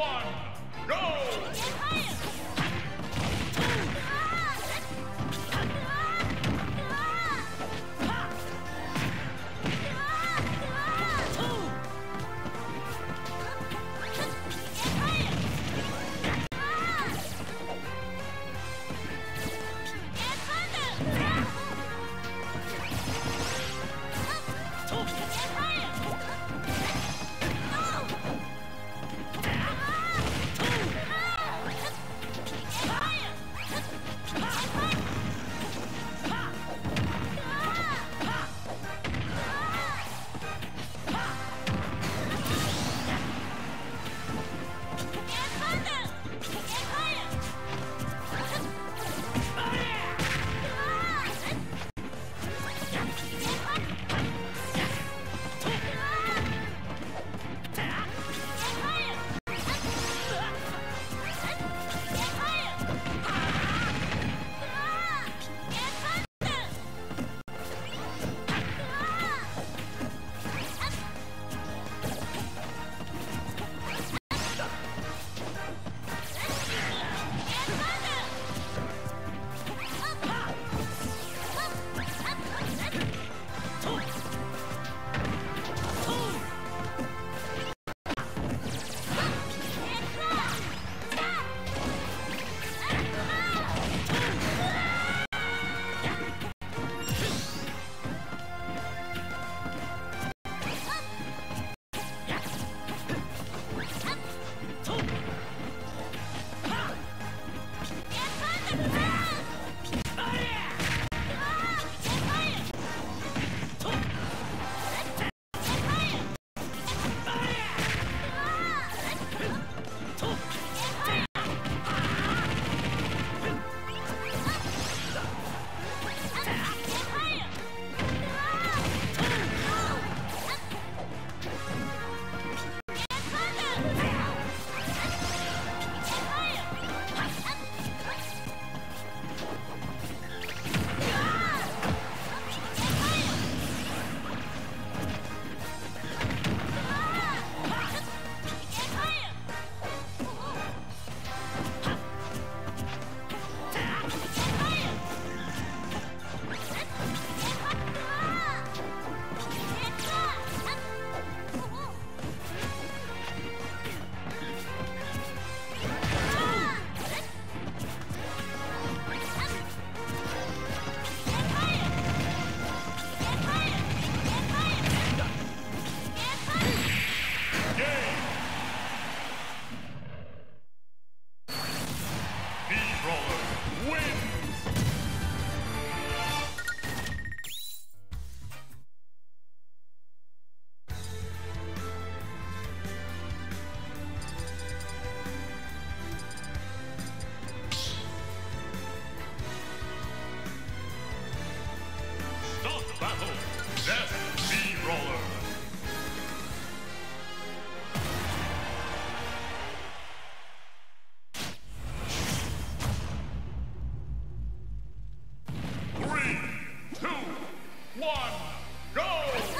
one, Death B-Roller. Three, two, one, go!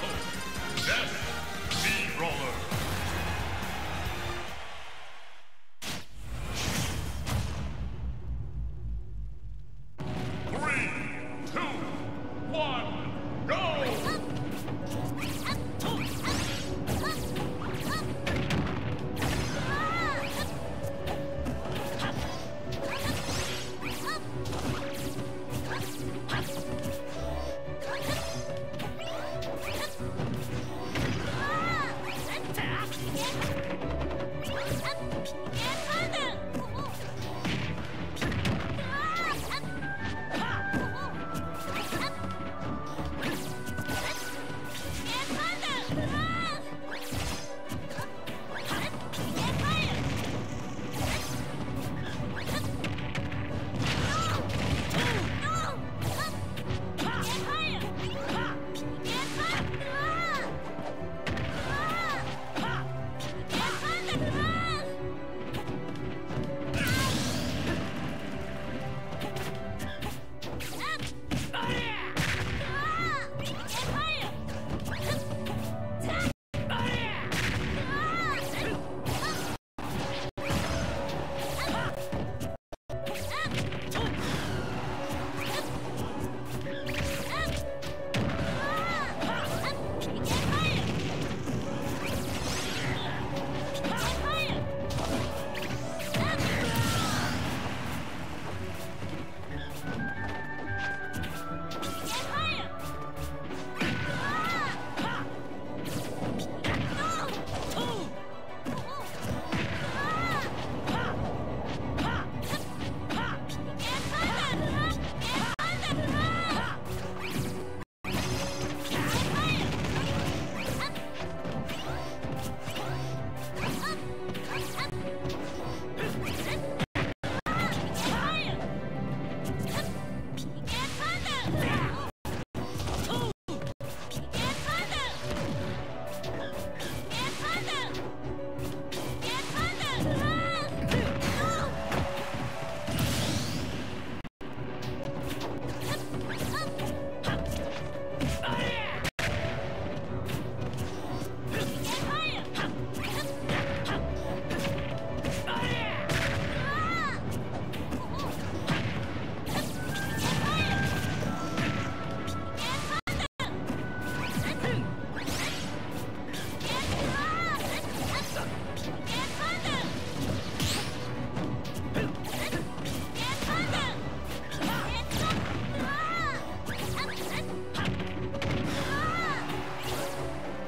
Double. Death.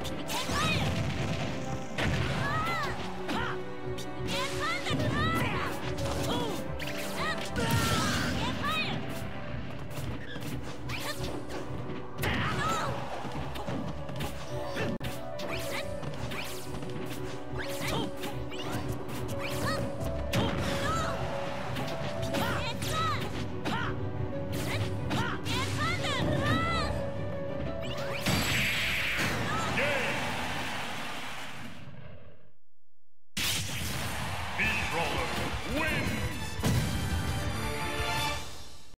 Get